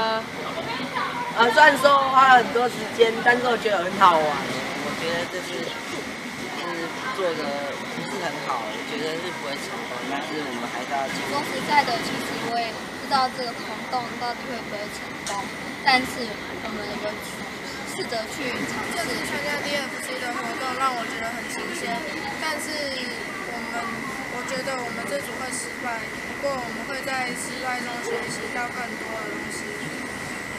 呃，呃，虽然说花了很多时间，但是我觉得很好玩。我觉得这是是做的不是很好，我觉得是不会成功，但是我们还是要继续。说实在的，其实我也不知道这个活动到底会不会成功，但是我们有试着去尝试。这次参加 DFC 的活动让我觉得很新鲜，但是觉得我们这组会失败，不过我们会在失败中学习到更多的东西，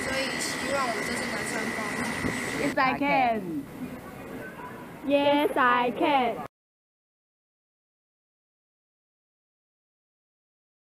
所以希望我们这次能成功。Yes I can. Yes I can.